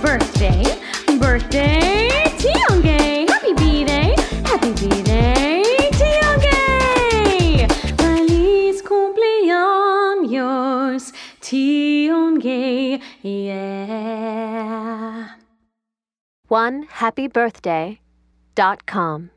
birthday, birthday to Tionge. Happy birthday, happy birthday to Young Feliz cumpleaños, Tion yeah. One happy birthday dot com.